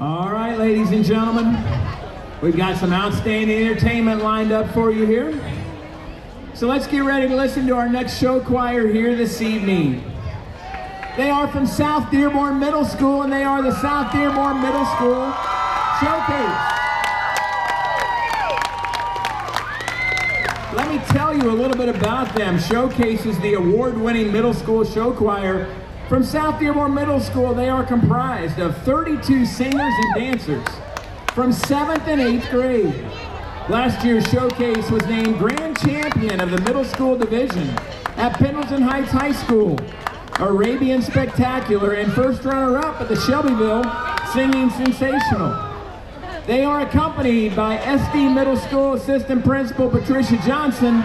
All right, ladies and gentlemen, we've got some outstanding entertainment lined up for you here. So let's get ready to listen to our next show choir here this evening. They are from South Dearborn Middle School, and they are the South Dearborn Middle School Showcase. Let me tell you a little bit about them. Showcase is the award-winning middle school show choir from South Dearborn Middle School. They are comprised of 32 singers and dancers from 7th and 8th grade. Last year's showcase was named Grand Champion of the Middle School Division at Pendleton Heights High School, Arabian Spectacular, and first runner-up at the Shelbyville Singing Sensational. They are accompanied by SD Middle School Assistant Principal Patricia Johnson,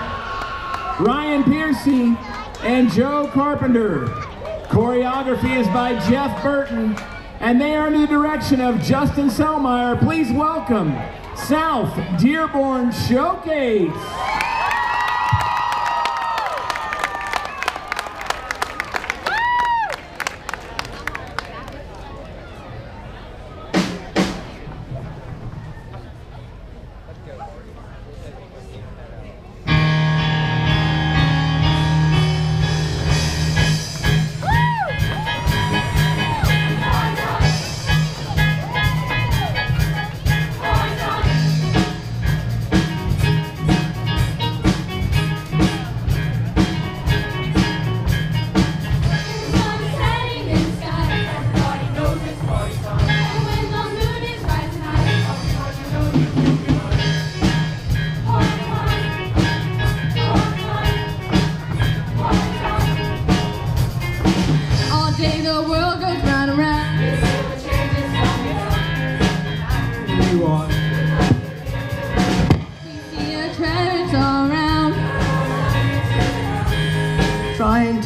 Ryan Piercy, and Joe Carpenter. Choreography is by Jeff Burton, and they are under the direction of Justin Selmeyer. Please welcome South Dearborn Showcase.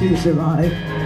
To survive.